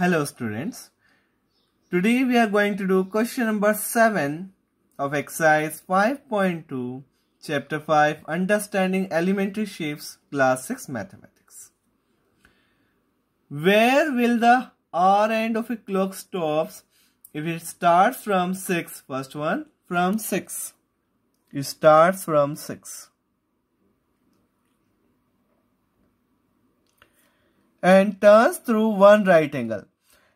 Hello students. Today we are going to do question number 7 of exercise 5.2 chapter 5 understanding elementary shapes class 6 mathematics. Where will the hour hand of a clock stops if it starts from 6 first one from 6 it starts from 6 and turns through one right angle.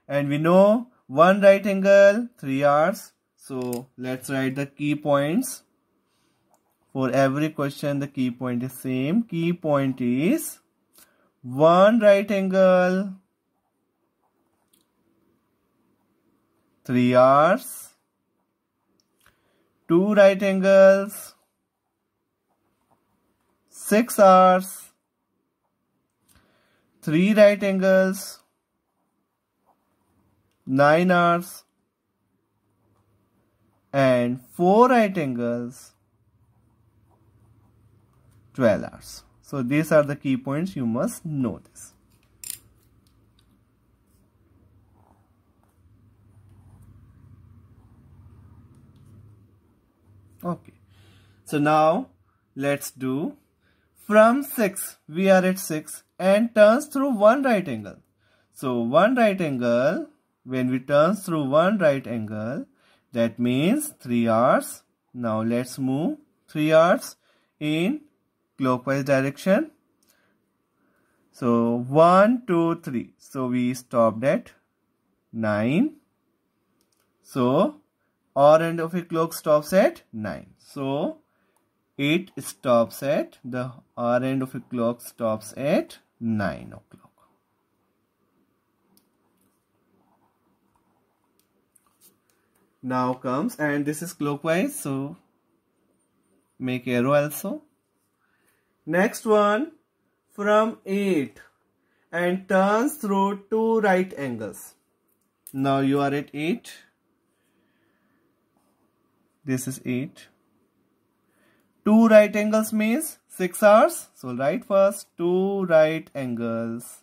And we know one right angle, 3 hours. So let's write the key points. For every question, the key point is same. Key point is one right angle, 3 hours, two right angles, 6 hours, 3 right angles, 9 hours and 4 right angles, 12 hours. So these are the key points you must notice. Okay. So now let's do from 6. We are at 6 and turns through one right angle. So one right angle, when we turns through one right angle, that means 3 R's. Now let's move 3 R's in clockwise direction. So 1, 2, 3. So we stopped at 9. So hour hand of a clock stops at 9. So it stops at the hour hand of a clock stops at 9 o'clock. Now comes and this is clockwise so make arrow also. Next one from 8 and turns through two right angles. Now you are at 8. This is 8. Two right angles means 6 hours. So write first two right angles.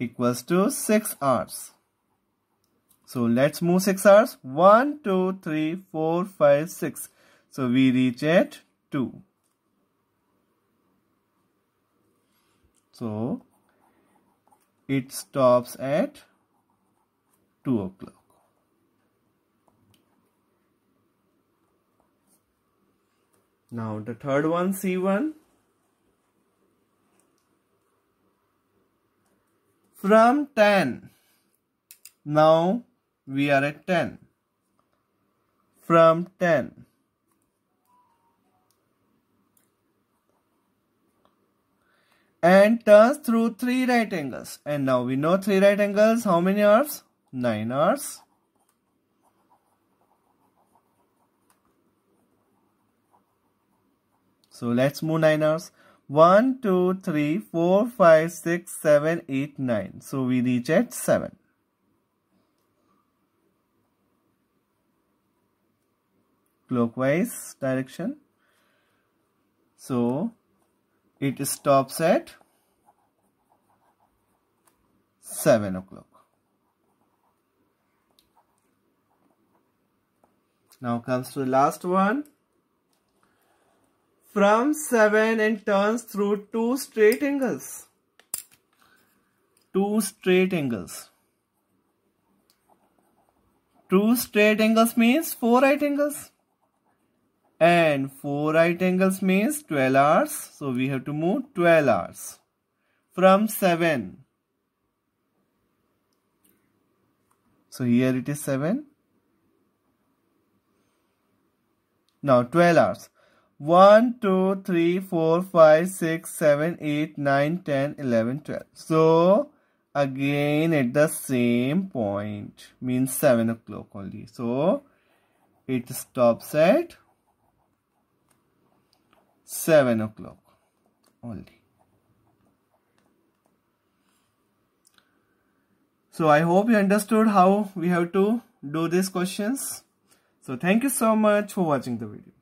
equals to 6 hours. So let's move 6 hours. 1, 2, 3, 4, 5, 6. So we reach at 2. So it stops at 2 o'clock. Now the third one C1 from 10 now we are at 10 from 10 and turns through three right angles. And now we know three right angles. How many R's 9 R's So let's move 9 R's. 1, 2, 3, 4, 5, 6, 7, 8, 9. So we reach at 7. Clockwise direction. So it stops at 7 o'clock. Now comes to the last one from 7 and turns through two straight angles. Two straight angles. Two straight angles means four right angles. And four right angles means 12 hours. So we have to move 12 hours From 7. So here it is 7. Now 12 R's. 1, 2, 3, 4, 5, 6, 7, 8, 9, 10, 11, 12. So, again at the same point, means 7 o'clock only. So, it stops at 7 o'clock only. So, I hope you understood how we have to do these questions. So, thank you so much for watching the video.